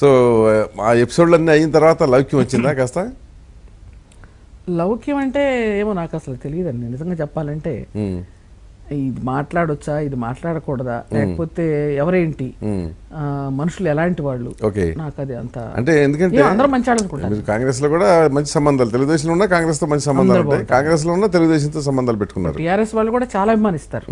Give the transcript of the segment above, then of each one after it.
So ఆ ఎపిసోడ్లన్నీ అయిన తర్వాత లౌక్యం వచ్చిందా కాస్త? లౌక్యం అంటే ఏమో నాకు అసలు తెలియదండి. నిజంగా చెప్పాలంటే ఇది మాట్లాడొచ్చా? ఇది మాట్లాడకూడదా? లేకపోతే ఎవరేంటి? మనుషులు ఎలాంటి వాళ్ళు? నాకు అది అంత అంటే ఎందుకంటే అందరూ మంచి అనుకుంటారు కాంగ్రెస్లో కూడా మంచి సంబంధాలు తెలుగుదేశంలో ఉన్న కాంగ్రెస్తో మంచి సంబంధాలు కాంగ్రెస్లో ఉన్న తెలుగుదేశంతో సంబంధాలు పెట్టుకున్నారు. టీఆర్ఎస్ వాళ్ళు కూడా చాలా అభిమానిస్తారు.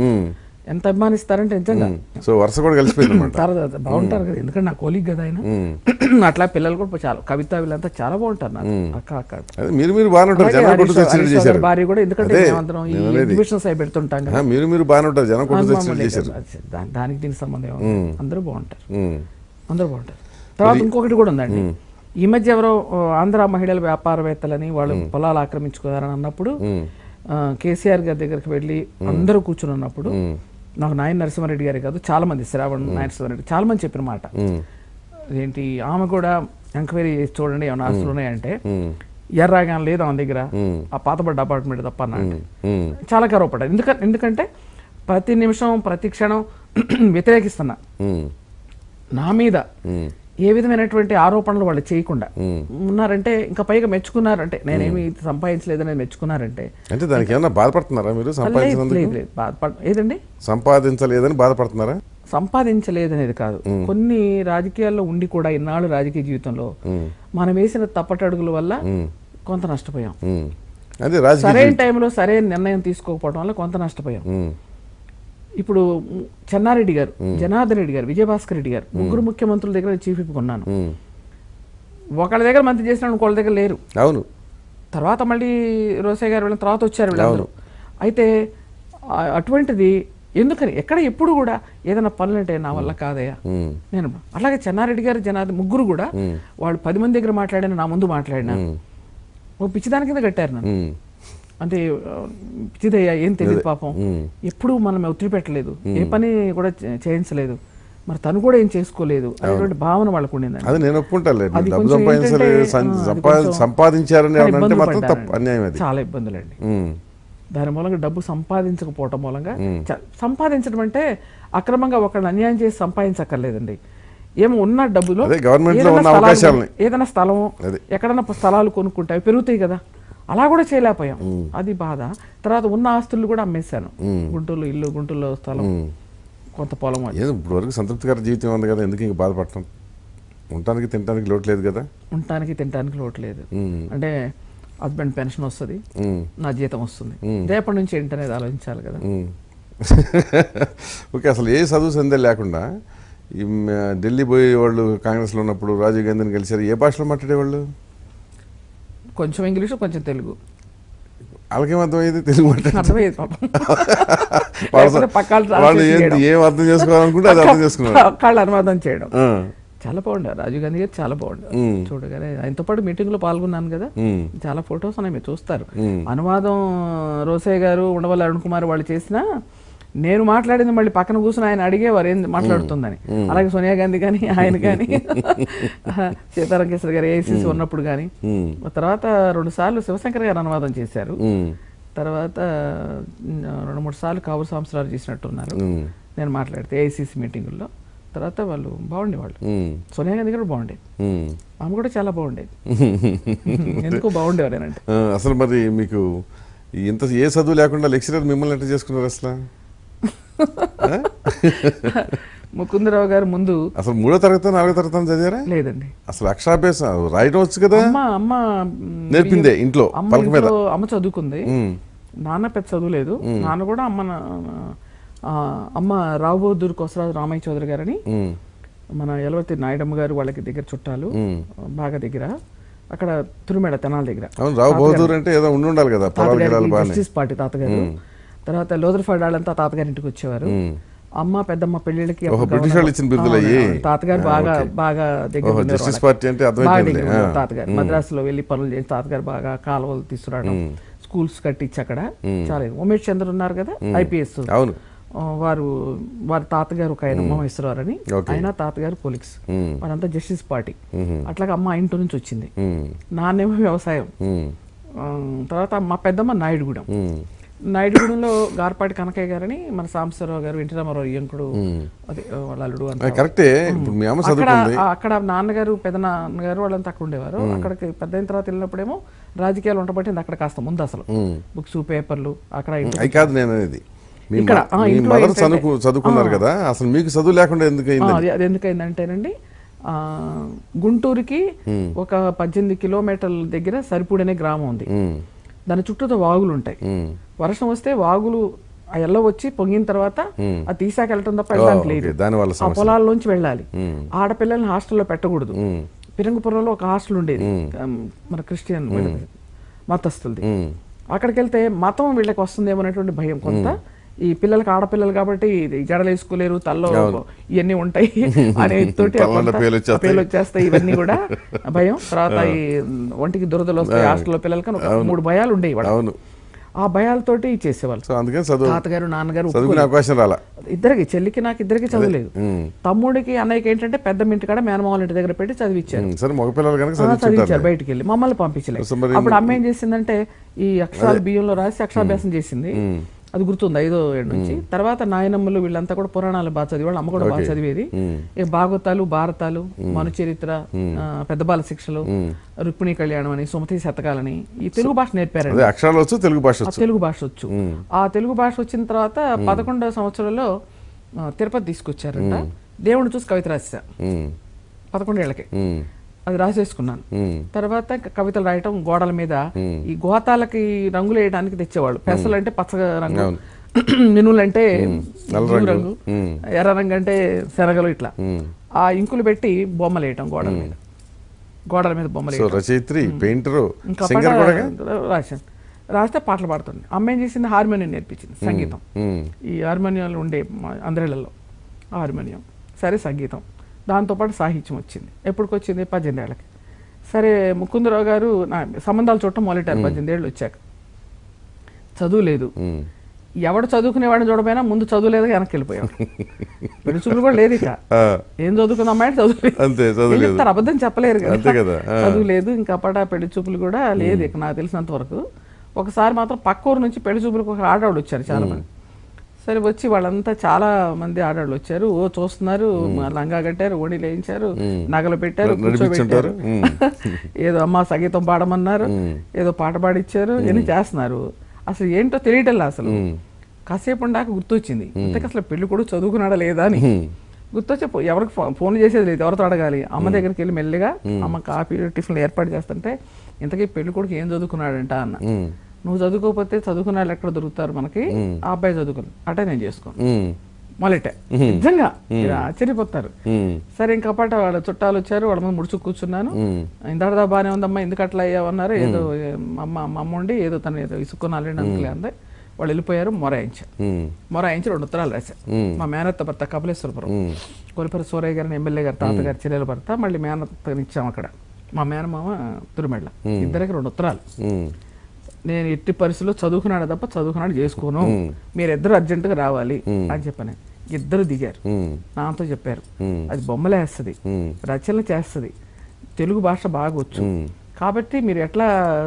ఎంత అభిమానిస్తారంటే నిజంగా. సో వరుస కూడా కలిసిపోయింది తర్వాత బాగుంటారు కదా. ఎందుకంటే నా కోలిగ్ కదా ఆయన. అట్లా పిల్లలు కూడా చాలా కవిత వీళ్ళంతా చాలా బాగుంటారు నాకు. అక్క అక్క మీరు మీరు బాగానే ఉంటారు. భార్య కూడా ఎందుకంటే మేమందరం ఈ. ఎగ్జిబిషన్స్ అవి పెడుతుంటాం కదా. మీరు మీరు బాగానే ఉంటారు. జనం దానికి దీనికి సంబంధం? అందరూ బాగుంటారు. అందరూ బాగుంటారు. తర్వాత ఇంకొకటి కూడా ఉందండి. ఈ మధ్య ఎవరో ఆంధ్ర మహిళల వ్యాపారవేత్తలని వాళ్ళు పొలాలు ఆక్రమించుకున్నారని అన్నప్పుడు కేసీఆర్ గారి దగ్గరికి వెళ్ళి అందరూ కూర్చుని ఉన్నప్పుడు నాకు నాయన నరసింహారెడ్డి గారి కాదు చాలా మంది శ్రావణ్ నాయన నరసింహారెడ్డి చాలా మంది చెప్పిన మాట. ఏంటి ఆమె కూడా ఎంక్వైరీ చేసి చూడండి ఏమైనా ఆస్తులు ఉన్నాయంటే ఎర్రాగా లేదు ఆమె దగ్గర ఆ పాతబడ్డ అపార్ట్మెంట్ తప్ప అన్నాడు. చాలా గర్వపడ్డాను ఎందుకంటే ఎందుకంటే ప్రతి నిమిషం ప్రతి క్షణం వ్యతిరేకిస్తున్నా. నా మీద ఏ విధమైనటువంటి ఆరోపణలు వాళ్ళు చేయకుండా. ఉన్నారంటే ఇంకా పైగా మెచ్చుకున్నారంటే నేనేమి సంపాదించలేదని మెచ్చుకున్నారంటే. అంటే దానికి ఏమన్నా బాధపడుతున్నారా మీరు బాధపడ ఏదండి? సంపాదించలేదని బాధపడుతున్నారా? సంపాదించలేదనేది కాదు. కొన్ని రాజకీయాల్లో ఉండి కూడా ఇన్నాళ్ళు రాజకీయ జీవితంలో మనం వేసిన తప్పటడుగుల వల్ల కొంత నష్టపోయాం. సరైన టైంలో సరైన నిర్ణయం తీసుకోకపోవడం వల్ల కొంత నష్టపోయాం. ఇప్పుడు చెన్నారెడ్డి గారు జనార్దన్ రెడ్డి గారు విజయభాస్కర్ రెడ్డి గారు ముగ్గురు ముఖ్యమంత్రుల దగ్గర చీఫ్ కొన్నాను. ఒకళ్ళ దగ్గర మంత్రి చేసిన ఇంకోళ్ళ దగ్గర లేరు. అవును. తర్వాత మళ్ళీ రోసయ్య గారు వెళ్ళిన తర్వాత వచ్చారు వీళ్ళందరూ. అయితే అటువంటిది ఎందుకని? ఎక్కడ ఎప్పుడు కూడా ఏదైనా పనులంటే నా వల్ల కాదయ్యా. నేను అలాగే చెన్నారెడ్డి గారు జనార్దన్ ముగ్గురు కూడా వాళ్ళు పది మంది దగ్గర మాట్లాడిన నా ముందు మాట్లాడినా ఓ పిచ్చిదాని కింద కట్టారు నన్ను. అంటే పిచ్చిదయ్యా ఏం తెలియదు పాపం. ఎప్పుడు మనం ఒత్తిడి పెట్టలేదు ఏ పని కూడా చేయించలేదు. మరి తను కూడా ఏం చేసుకోలేదు అనేటువంటి భావన వాళ్ళకు ఉండిందండి. అది నేను ఒప్పుకుంటాను అది డబ్బు సంపాదించలేదు సంపాదించారని చాలా ఏమన్నా అంటే ఇబ్బందులు మాత్రం తప్పు పడ్డారండి. అన్యాయం అది. చాలా ఇబ్బందులండి. దాని మూలంగా డబ్బు సంపాదించకపోవటం మూలంగా సంపాదించడం అంటే అక్రమంగా ఒకళ్ళని అన్యాయం చేసి సంపాదించక్కర్లేదండి. ఏమో ఉన్న డబ్బులో ఏదైనా స్థలం. ఎక్కడన్నా స్థలాలు కొనుక్కుంటే అవి పెరుగుతాయి కదా. అలా కూడా చేయలేకపోయాం. అది బాధ. తర్వాత ఉన్న ఆస్తులు కూడా అమ్మేశాను. గుంటూరులో ఇల్లు గుంటూరులో స్థలం. కొంత పొలం. ఏదో ఇప్పుడు వరకు సంతృప్తికర జీవితం ఉంది కదా ఎందుకు ఇంక బాధపడటం? ఉండటానికి తినడానికి లోటు లేదు కదా. ఉండటానికి తినడానికి లోటు లేదు. అంటే హస్బెండ్ పెన్షన్ వస్తుంది నా జీతం వస్తుంది. రేపటి నుంచి ఏంటనేది ఆలోచించాలి కదా. ఓకే అసలు ఏ చదువు సందే లేకుండా ఢిల్లీ పోయే వాళ్ళు కాంగ్రెస్లో ఉన్నప్పుడు రాజీవ్ గాంధీని కలిసారు ఏ భాషలో మాట్లాడేవాళ్ళు? కొంచెం ఇంగ్లీషు కొంచెం తెలుగు. వాళ్ళకేం అర్థమైంది తెలుగు వాళ్ళ- ఏం అర్థం చేసుకోవాలనుకుంటే అది అర్థం చేసుకున్నారు. పక్కాళ్ళు అనువాదం చేయడం. చాలా బాగుండారు రాజీవ్ గాంధీ గారు చాలా బాగుండారు ఉమ్, చూడగానే ఆయనతో పాటు మీటింగ్లో పాల్గొన్నాను కదా. చాలా ఫొటోస్ ఉన్నాయి మీరు చూస్తారు. అనువాదం రోసయ్య గారు ఉండవల్లి అరుణ్ కుమార్ వాళ్ళు చేసిన నేను మాట్లాడింది మళ్ళీ పక్కన కూర్చుని ఆయన అడిగేవారు ఏం మాట్లాడుతుందని. అలాగే సోనియా గాంధీ కానీ ఆయన కానీ సీతారాం కేసరి గారు ఏఐసిసి ఉన్నప్పుడు కానీ తర్వాత రెండు సార్లు శివశంకర్ గారు అనువాదం చేశారు. తర్వాత రెండు మూడు సార్లు కావురు సంవత్సరాలు చేసినట్టున్నారు. నేను మాట్లాడితే ఏఐసిసి మీటింగుల్లో. తర్వాత వాళ్ళు బాగుండేవాళ్ళు ఉమ్, సోనియా గాంధీ కూడా బాగుండేది. ఆమె కూడా చాలా బాగుండేది ఎందుకు బాగుండేవారు అంటే అసలు మరి మీకు ఇంత ఏ చదువు లేకుండా లెక్చరర్ మిమ్మల్ని ఎట్లా చేసుకున్నారు అసలు? ముకుందరావు గారు ముందు అసలు మూడో తరగతి నాలుగో తరగతి చదివారా? లేదండి. అసలు అక్షరాభ్యాసం రాయడం వచ్చు కదా? అమ్మ అమ్మ నేర్పిందే ఇంట్లో అమ్మ చదువుకుంది. నాన్న పెద్ద చదువులేదు. నాన్న కూడా అమ్మ అమ్మ రావుబోదూరు కొసరాజు రామయ్య చౌదరి గారని మన ఎలవతి నాయుడమ్మ గారు వాళ్ళకి దగ్గర చుట్టాలు. బాగా దగ్గర. అక్కడ తురుమేడ తెనాల దగ్గర. రావు బహదూర్ అంటే ఏదో ఉండి ఉండాలి కదా పార్టీ తాతగారు. తర్వాత లోదర్ఫాడ్ వాళ్ళంతా తాతగారి ఇంటికి వచ్చేవారు. అమ్మ పెద్దమ్మ అప్పుడు బ్రిటిష్ వాళ్ళు ఇచ్చిన బిరుదులు. తాతగారు బాగా. బాగా దగ్గర జస్టిస్. పార్టీ అంటే తాతగారు. మద్రాసులో వెళ్ళి పనులు చేసి తాతగారు బాగా కాలువలు తీసుకురావడం స్కూల్స్ కట్టించి అక్కడ. చాలా ఉమేష్ చంద్ర ఉన్నారు కదా ఐపీఎస్. అవును. వారు వారి తాతగారు ఒక ఆయన ఉమామేశ్వరరావు అని. ఆయన తాతగారు ఉమ్, వారంతా జస్టిస్ పార్టీ. అట్లాగా అమ్మ ఇంటి నుంచి వచ్చింది. నాన్నేమో వ్యవసాయం. తర్వాత మా పెద్దమ్మ నాయుడుగూడెం నాయుడుగూడెంలో గార్పాటి కనకయ్య గారని మన సాంబశివరావు గారు ఎన్టీ రామారావు ఎంకుడు అదే వాళ్ళ అల్లుడు అంతా కరెక్టే. అక్కడ అక్కడ నాన్నగారు పెద్ద నాన్నగారు వాళ్ళంతా అక్కడ ఉండేవారు. అక్కడికి పెద్ద అయిన తర్వాత వెళ్ళినప్పుడేమో రాజకీయాలు ఉండబట్టింది అక్కడ కాస్త ముందు అసలు. బుక్స్ పేపర్లు అక్కడ కాదు నేను అనేది మీ మదర్ చదువుకున్నారు కదా అసలు మీకు చదువు లేకుండా ఎందుకు అది ఎందుకైందంటేనండి ఆ, గుంటూరుకి ఒక పద్దెనిమిది కిలోమీటర్ల దగ్గర సరిపూడి అనే గ్రామం ఉంది. దాని చుట్టూతో వాగులు ఉంటాయి. వర్షం వస్తే వాగులు ఆ ఎల్ల వచ్చి పొంగిన తర్వాత అది తీసాక వెళ్ళటం తప్ప వెళ్ళడానికి లేదు. ఆ పొలాల్లోంచి వెళ్ళాలి. ఆడపిల్లల్ని హాస్టల్లో పెట్టకూడదు. పిరంగుపురంలో ఒక హాస్టల్ ఉండేది. మన క్రిస్టియన్ మతస్థులది. అక్కడికి వెళ్తే మతం వీళ్ళకి వస్తుందేమో అనేటువంటి భయం కొంత. ఈ పిల్లలకి ఆడపిల్లలు కాబట్టి జడలు వేసుకోలేరు తల్లో ఇవన్నీ ఉంటాయి అనే తోటి పేలు వచ్చేస్తాయి. ఇవన్నీ కూడా. భయం. తర్వాత ఈ ఒంటికి దురదలు వస్తాయి హాస్టల్లో పిల్లలకి మూడు భయాలు ఉండేవి. ఆ భయాలతోటి చేసేవాళ్ళు సో అందుకని చదువు తాతగారు నాన్నగారు చదువుకునే అవకాశం రాలా. ఇద్దరికి చెల్లికి నాకు ఇద్దరికి చదవలేదు. తమ్ముడికి అన్నయ్యకి ఏంటంటే పెద్ద ఇంటి కాడ మేనమామల ఇంటి దగ్గర పెట్టి చదివించారు సరే మగపిల్లలు కనుక చదివించారు బయటికి వెళ్ళి మమ్మల్ని పంపించలేదు. అప్పుడు అమ్మ ఏం చేసిందంటే ఈ అక్షరాలు బియ్యంలో రాసి అక్షరాభ్యాసం చేసింది. అది గుర్తుంది? ఐదో ఏడు నుంచి. తర్వాత నాయనమ్మలు వీళ్ళంతా కూడా పురాణాలు బాగా చదివి వాళ్ళ అమ్మ కూడా బాగా చదివేది. భాగవతాలు భారతాలు మను చరిత్ర ఆ, పెద్ద బాల శిక్షలు రుక్మిణి కళ్యాణం అని సుమతి శతకాలని ఈ తెలుగు భాష నేర్పారండి. అదే అక్షరాలు వచ్చు తెలుగు భాష తెలుగు భాష వచ్చు. ఆ తెలుగు భాష వచ్చిన తర్వాత పదకొండవ సంవత్సరంలో తిరుపతి తీసుకొచ్చారంట. దేవుడిని చూసి కవిత ఉమ్, పదకొండేళ్ళకి అది రాసేసుకున్నాను. తర్వాత కవితలు రాయటం గోడల మీద. ఈ గోతాలకి రంగులు వేయడానికి తెచ్చేవాళ్ళు. పెసలు అంటే పచ్చ రంగు మినులు అంటే రంగు. ఎర్ర రంగు అంటే శనగలు ఇట్లా. ఆ ఇంకులు పెట్టి బొమ్మలు వేయటం గోడల మీద. గోడల మీద బొమ్మలు రచయిత్రి పెయింటరు రాశాను. రాస్తే పాటలు పాడుతుంది అమ్మ ఏం చేసింది? హార్మోనియం నేర్పించింది సంగీతం. ఈ హార్మోనియంలు ఉండే మా అందరిళ్ళలో హార్మోనియం. సరే సంగీతం. దాంతోపాటు సాహిత్యం వచ్చింది. ఎప్పటికి వచ్చింది పద్దెనిమిది ఏళ్ళకి సరే ముకుందరావు గారు నా సంబంధాలు చూడటం మొదలెట్టారు. పద్దెనిమిది ఏళ్ళు వచ్చాక. చదువు లేదు. ఎవడు చదువుకునేవాడిని చూడపోయినా ముందు చదువు లేదు వెనక్కి వెళ్ళిపోయాడు. చూపులు కూడా లేదు ఇక. ఏం చదువుకుంది అమ్మాయి చదువు చదువులేదు అబద్ధం చెప్పలేరు కదా. చదువు లేదు ఇంకా అప్పట పెళ్ళి చూపులు కూడా లేదు ఇక నాకు తెలిసినంత వరకు. ఒకసారి మాత్రం పక్క ఊరు నుంచి పెళ్ళి చూపులకు ఒక ఆడవాళ్ళు వచ్చారు చాలా మంది సరే వచ్చి వాళ్ళంతా చాలా మంది ఆడవాళ్ళు వచ్చారు. ఓ చూస్తున్నారు లంగా కట్టారు ఓణి లేయించారు నగలు పెట్టారు కూర్చోబెట్టారు. ఏదో అమ్మ సంగీతం పాడమన్నారు ఏదో పాట పాడిచ్చారు ఇవన్నీ చేస్తున్నారు. అసలు ఏంటో తెలియటల్లా అసలు. కాసేపు ఉండాక గుర్తొచ్చింది. ఇంతకు అసలు పెళ్ళి కూడా చదువుకున్నాడా లేదా అని. గుర్తొచ్చి ఎవరికి ఫోన్ చేసేది లేదు ఎవరితో అడగాలి. అమ్మ దగ్గరికి వెళ్ళి మెల్లిగా అమ్మ కాఫీ టిఫిన్ ఏర్పాటు చేస్తుంటే ఇంతకీ పెళ్ళి కొడుకు ఏం చదువుకున్నాడంట? అన్న. నువ్వు చదువుకోకపోతే చదువుకున్న వాళ్ళు ఎక్కడ దొరుకుతారు మనకి? ఆ అబ్బాయి చదువుకుని అటే నేను చేసుకోను. ఉమ్, మొదలెట్టే నిజంగా. ఆశ్చర్యపోతారు. సరే ఇంకా పాట వాళ్ళ చుట్టాలు వచ్చారు వాళ్ళ ముందు ముడుచు కూర్చున్నాను. ఇందాడదా బాగానే ఉందమ్మా ఎందుకు అట్లా అయ్యావన్నారు ఏదో అమ్మ అమ్మ ఉండి ఏదో తను ఏదో ఇసుక్కున్నాలి అంకులే అంది. వాళ్ళు వెళ్ళిపోయారు మొరాయించారు మొరాయించి రెండు ఉత్తరాలు రాశారు మా మేనత్త భర్త కపిలేశ్వరపురం. కొలిపరి సూరయ్య గారిని ఎమ్మెల్యే గారి తాతగారి చెల్లెల భర్త మళ్ళీ మేనత్తనిచ్చాం అక్కడ. మా మేనమామ తురిమెళ్ళ. ఇద్దరికి రెండు ఉత్తరాలు. నేను ఎట్టి పరిస్థితుల్లో చదువుకున్నాడు తప్ప చదువుకున్నాడు చేసుకోను. మీరిద్దరు అర్జెంటుగా రావాలి అని చెప్పాను. ఇద్దరు దిగారు. నాతో చెప్పారు. అది బొమ్మలు వేస్తుంది. ఉమ్, రచనలు చేస్తుంది. తెలుగు భాష బాగా వచ్చు. కాబట్టి మీరు ఎట్లా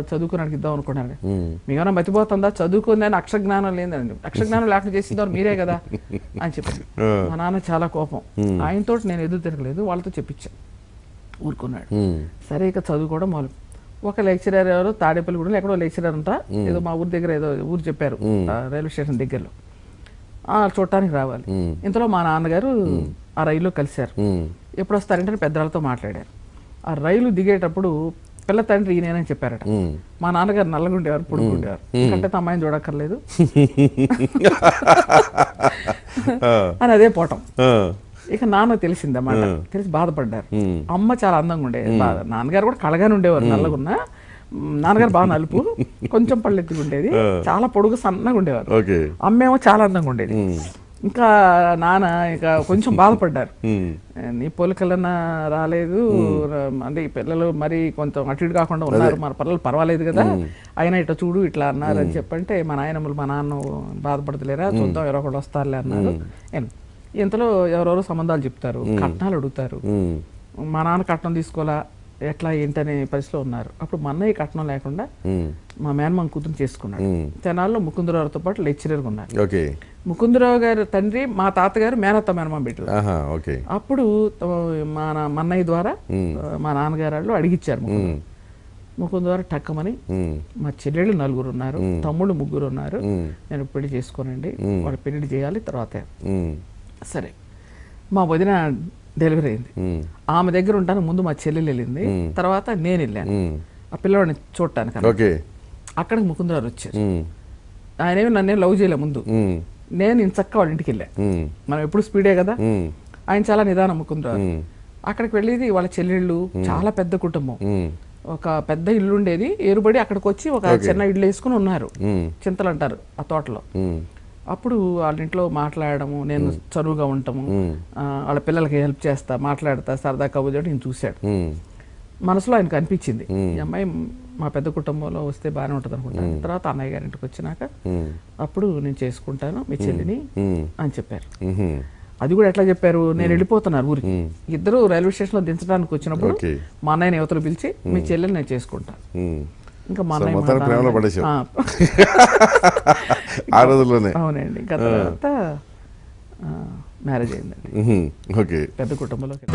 చదువుకున్నానికి ఇద్దాం అనుకున్నారు ఉమ్, మీకేమైనా మతిపోతుందా? చదువుకుందని అక్షర జ్ఞానం లేదండి అక్షర జ్ఞానం లేకుండా చేసిందో మీరే కదా అని చెప్పాను. మా నాన్న చాలా కోపం. ఆయనతో నేను ఎదురు తిరగలేదు వాళ్ళతో చెప్పించా. ఊరుకున్నాడు. సరే ఇక చదువుకోవడం మొదలు ఒక లెక్చరర్ ఎవరు? తాడేపల్లిగూడెంలో ఎక్కడో లెక్చరర్ అంట. ఏదో మా ఊరి దగ్గర ఏదో ఊరు చెప్పారు. రైల్వే స్టేషన్ దగ్గరలో. ఆ చూడటానికి రావాలి. ఇంతలో మా నాన్నగారు ఆ రైల్లో కలిశారు. ఎప్పుడు వస్తారంటే పెద్దవాళ్ళతో మాట్లాడారు. ఆ రైలు దిగేటప్పుడు పిల్ల తండ్రి ఈయనేనని చెప్పారట. మా నాన్నగారు నల్లగుండేవారు పొడుగుండేవారు. తమ అమ్మాయిని చూడక్కర్లేదు. అని అదే పోవటం ఇక నాన్న తెలిసిందన్నమాట. తెలిసి బాధపడ్డారు. అమ్మ చాలా అందంగా ఉండేది. నాన్నగారు కూడా కళగానే ఉండేవారు నల్లగున్నా. నాన్నగారు బాగా నలుపు కొంచెం పళ్ళెత్తిగా ఉండేది. చాలా పొడుగు సన్నగా ఉండేవారు. అమ్మేమో చాలా అందంగా ఉండేది. ఇంకా నాన్న ఇక కొంచెం బాధపడ్డారు. నీ పోలికలన్నా రాలేదు. అంటే ఈ పిల్లలు మరి కొంచెం అటు ఇటు కాకుండా ఉన్నారు. మన పిల్లలు పర్వాలేదు కదా. అయినా ఇట్లా చూడు ఇట్లా అన్నారు అని చెప్పంటే మా నాయనమ్మలు మా నాన్న బాధపడతలేరా? చూద్దాం ఎవరో ఒకళ్ళు వస్తారులే అన్నారు. ఇంతలో ఎవరెవరో సంబంధాలు చెప్తారు కట్నాలు అడుగుతారు. మా నాన్న కట్నం తీసుకోవాలా? ఎట్లా ఏంటనే పరిస్థితిలో ఉన్నారు. అప్పుడు మా అన్నయ్య కట్నం లేకుండా మా మేనమామ కూతురు చేసుకున్నాడు. తెనాల్లో ముకుందరావుతో పాటు లెక్చరర్గా ఉన్నారు. ముకుందరావు గారు తండ్రి మా తాతగారు మేనత్త మేనమామ ఓకే. అప్పుడు మా అన్నయ్య ద్వారా మా నాన్నగారు వాళ్ళు అడిగిచ్చారు ముకుంద ఉమ్, ముకుంద ద్వారా టక్కమని మా చెల్లెళ్ళు నలుగురు ఉన్నారు తమ్ముళ్ళు ముగ్గురు ఉన్నారు. నేను పెళ్ళి చేసుకోనండి. వాళ్ళ పెళ్ళి చేయాలి తర్వాత. సరే. మా వదిన డెలివరీ అయింది. ఆమె దగ్గర ఉంటాను ముందు మా చెల్లెలు వెళ్ళింది. తర్వాత నేను వెళ్ళాను. ఆ పిల్లవాడిని చూడటానికి అక్కడికి ముకుందరావు వచ్చారు. ఉమ్, ఆయన ఏమి నన్ను లవ్ చేయలే ముందు. నేను ఇంచక్క వాళ్ళ ఇంటికి వెళ్ళా. మనం ఎప్పుడు స్పీడే కదా? ఆయన చాలా నిదానం ముకుందరావు ఉమ్, అక్కడికి వెళ్ళేది వాళ్ళ చెల్లెళ్ళు చాలా పెద్ద కుటుంబం. ఒక పెద్ద ఇల్లు ఉండేది. ఏరుబడి అక్కడికి వచ్చి ఒక చిన్న ఇల్లు వేసుకుని ఉన్నారు. చింతలు అంటారు ఆ తోటలో. అప్పుడు వాళ్ళ ఇంట్లో మాట్లాడము నేను చనువుగా ఉండటము ఆ, వాళ్ళ పిల్లలకి హెల్ప్ చేస్తా మాట్లాడతా సరదా కబుర్లు నేను చూశాడు. మనసులో ఆయనకు అనిపించింది ఈ అమ్మాయి మా పెద్ద కుటుంబంలో వస్తే బాగానే ఉంటుంది అనుకుంటాను తర్వాత అన్నయ్య గారి ఇంటికి వచ్చినాక అప్పుడు నేను చేసుకుంటాను మీ చెల్లిని అని చెప్పారు. అది కూడా ఎట్లా చెప్పారు? నేను వెళ్ళిపోతున్నాను ఊరికి. ఇద్దరు రైల్వే స్టేషన్లో దించడానికి వచ్చినప్పుడు. మా అన్నయ్యని యువతలు పిలిచి మీ చెల్లెని నేను చేసుకుంటాను. ఇంకా మా అన్నయ్య ఆ. రోజుల్లోనే. అవునండి. ఇంకా తర్వాత మ్యారేజ్ అయిందండి. ఓకే. పెద్ద కుటుంబంలోకి